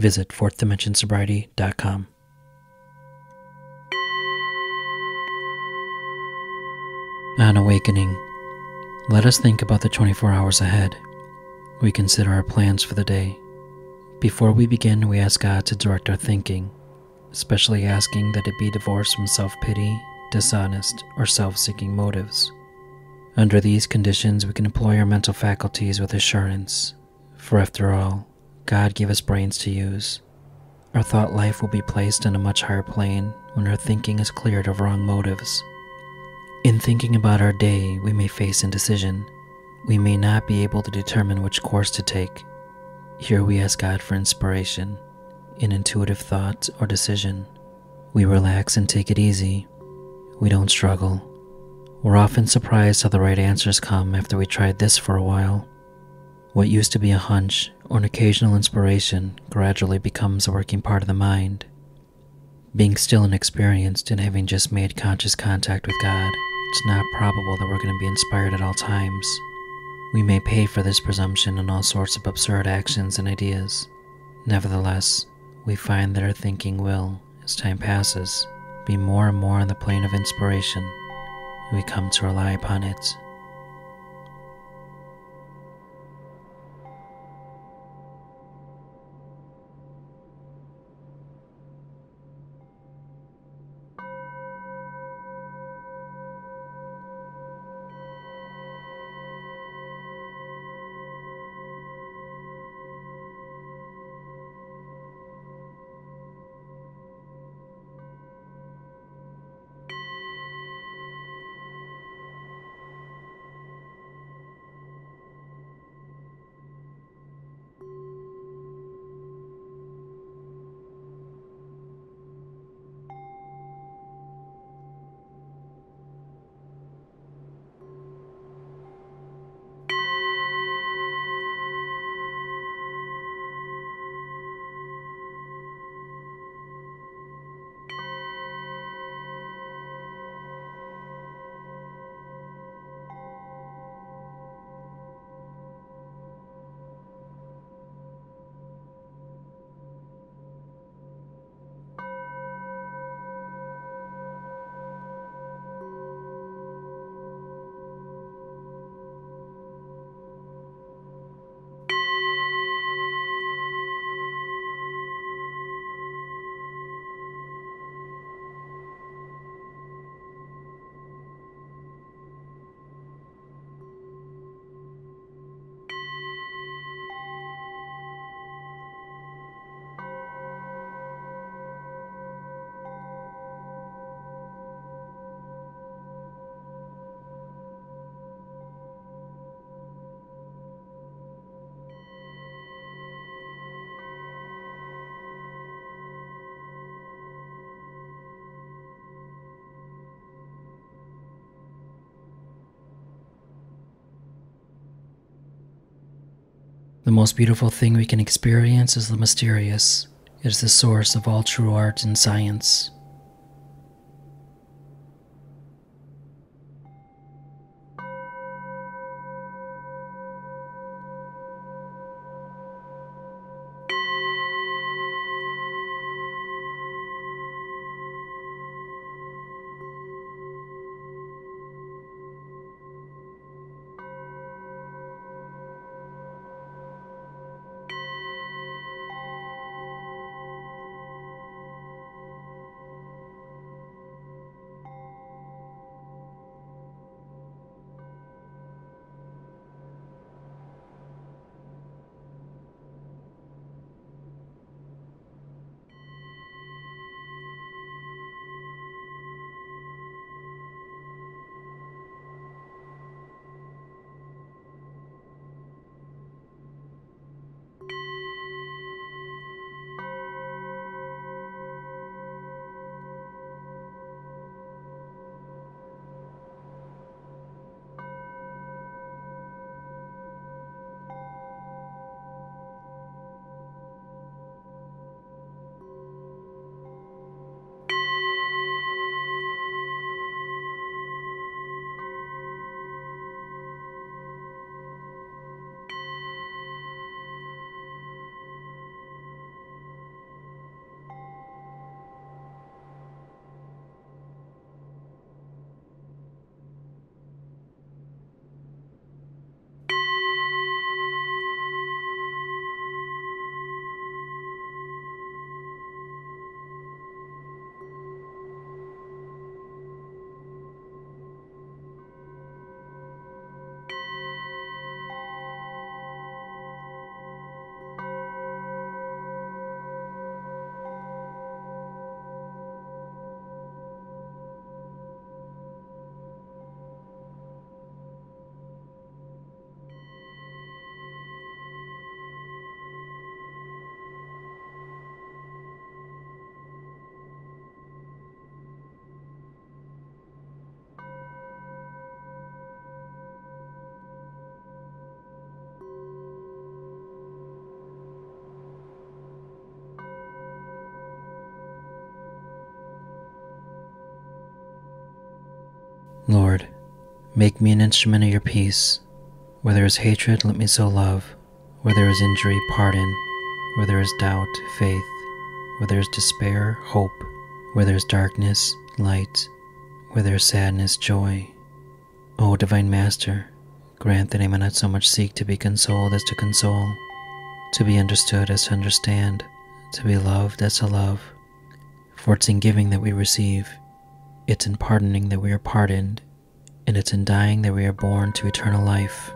visit fourthdimensionsobriety.com. On awakening, let us think about the 24 hours ahead. We consider our plans for the day. Before we begin, we ask God to direct our thinking, especially asking that it be divorced from self pity, dishonest, or self seeking motives. Under these conditions, we can employ our mental faculties with assurance, for after all, God gave us brains to use. Our thought life will be placed on a much higher plane when our thinking is cleared of wrong motives. In thinking about our day, we may face indecision. We may not be able to determine which course to take. Here we ask God for inspiration, in intuitive thought or decision. We relax and take it easy. We don't struggle. We're often surprised how the right answers come after we tried this for a while. What used to be a hunch or an occasional inspiration gradually becomes a working part of the mind. Being still inexperienced and having just made conscious contact with God, it's not probable that we're going to be inspired at all times. We may pay for this presumption in all sorts of absurd actions and ideas. Nevertheless, we find that our thinking will, as time passes, be more and more on the plane of inspiration, and we come to rely upon it The most beautiful thing we can experience is the mysterious. It is the source of all true art and science. Make me an instrument of your peace. Where there is hatred, let me sow love. Where there is injury, pardon. Where there is doubt, faith. Where there is despair, hope. Where there is darkness, light. Where there is sadness, joy. O Divine Master, grant that I may not so much seek to be consoled as to console, to be understood as to understand, to be loved as to love. For it's in giving that we receive, it's in pardoning that we are pardoned, and it's in dying that we are born to eternal life.